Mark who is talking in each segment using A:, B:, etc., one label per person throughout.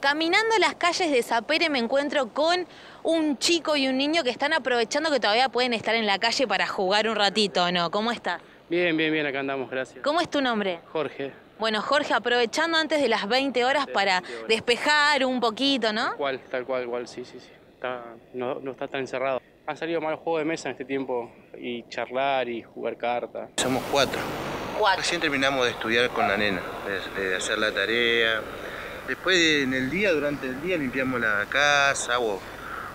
A: Caminando las calles de Zapere me encuentro con un chico y un niño que están aprovechando que todavía pueden estar en la calle para jugar un ratito, ¿no? ¿Cómo estás?
B: Bien, bien, bien, acá andamos, gracias.
A: ¿Cómo es tu nombre?
B: Jorge.
A: Bueno, Jorge, aprovechando antes de las 20 horas para despejar un poquito, ¿no?
B: Cual, tal cual, igual, sí, sí, sí. no, no está tan encerrado. Han salido malos juegos de mesa en este tiempo y charlar y jugar cartas.
C: Somos cuatro.
A: Cuatro.
C: Recién terminamos de estudiar con la nena, de, de hacer la tarea. Después en el día, durante el día, limpiamos la casa o,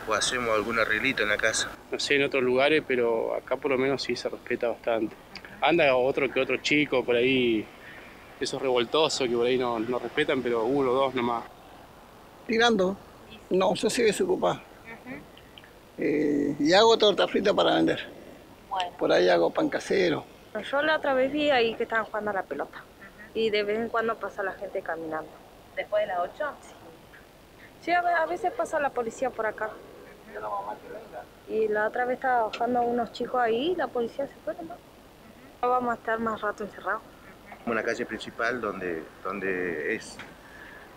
C: o hacemos algún arreglito en la casa.
B: No sé en otros lugares, pero acá por lo menos sí se respeta bastante. Anda otro que otro chico por ahí, esos revoltosos que por ahí no, no respetan, pero uno o dos nomás.
D: tirando. No, yo soy desocupado. Eh, y hago torta frita para vender.
A: Bueno.
D: Por ahí hago pan casero.
E: Yo la otra vez vi ahí que estaban jugando a la pelota. Y de vez en cuando pasa la gente caminando.
A: ¿Después de las 8?
E: Sí, a ve- a veces pasa la policía por acá. Y la otra vez estaba bajando unos chicos ahí y la policía se fue. No Vamos a estar más rato encerrados.
C: Una calle principal donde, donde es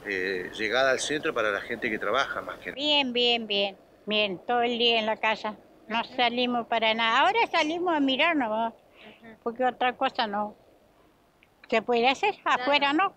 C: eh, llegada al centro para la gente que trabaja más que nada.
F: Bien, bien, bien. Miren, todo el día en la casa. No salimos para nada. Ahora salimos a mirarnos porque otra cosa no. ¿Se puede hacer? Afuera no.